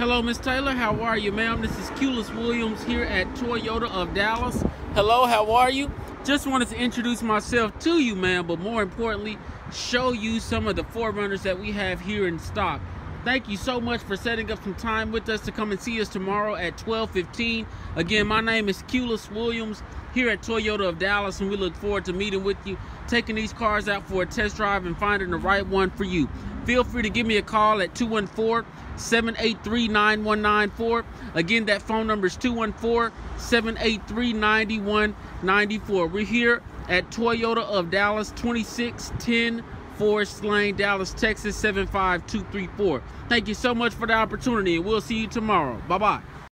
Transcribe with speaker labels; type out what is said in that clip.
Speaker 1: Hello, Miss Taylor. How are you, ma'am? This is Culus Williams here at Toyota of Dallas. Hello, how are you? Just wanted to introduce myself to you, ma'am, but more importantly, show you some of the 4Runners that we have here in stock. Thank you so much for setting up some time with us to come and see us tomorrow at 12:15. Again, my name is Culus Williams here at Toyota of Dallas, and we look forward to meeting with you, taking these cars out for a test drive, and finding the right one for you. Feel free to give me a call at 214 783 9194. Again, that phone number is 214 783 9194. We're here at Toyota of Dallas, 2610 Forest Lane, Dallas, Texas 75234. Thank you so much for the opportunity, and we'll see you tomorrow. Bye bye.